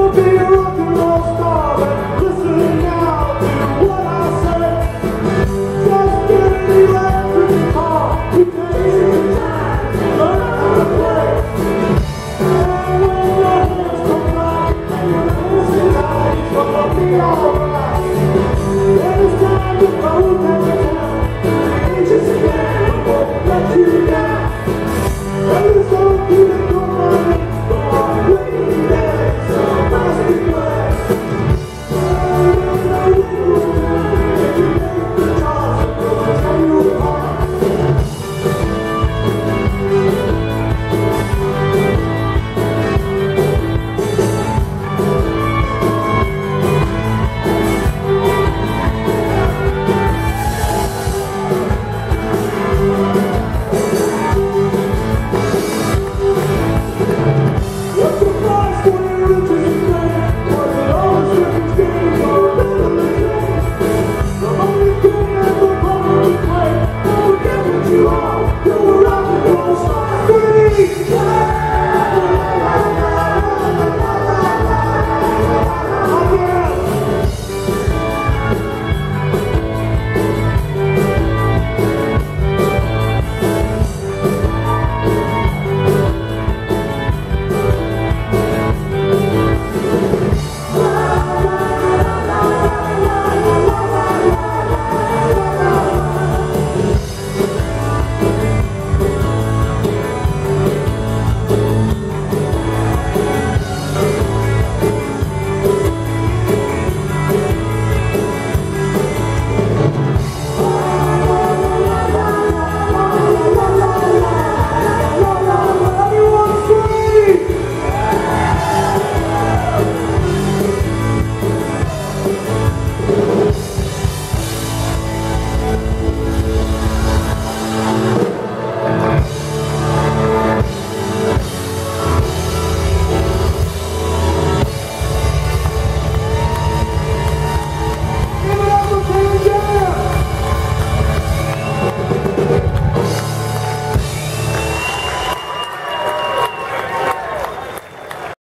will be